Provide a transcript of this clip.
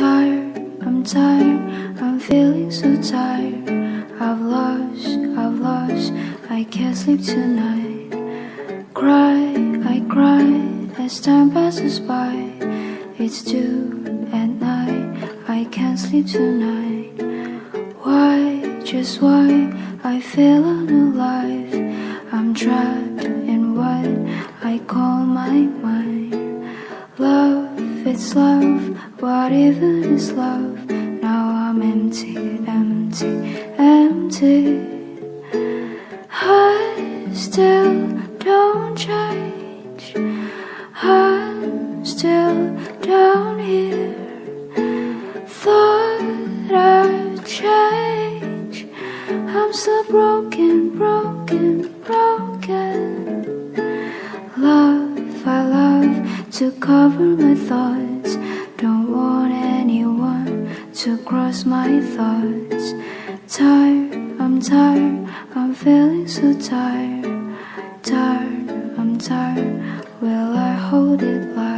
Tired, I'm tired, I'm feeling so tired. I've lost, I've lost, I can't sleep tonight. Cry, I cry as time passes by. It's two at night, I can't sleep tonight. Why, just why, I feel unalive. I'm trapped in what I call my mind. It's love, what even is love? Now I'm empty, empty, empty. I still don't change. I'm still down here. Thought I'd change. I'm still broken, broken. To cover my thoughts. Don't want anyone to cross my thoughts. Tired, I'm tired, I'm feeling so tired. Tired, I'm tired. Will I hold it like?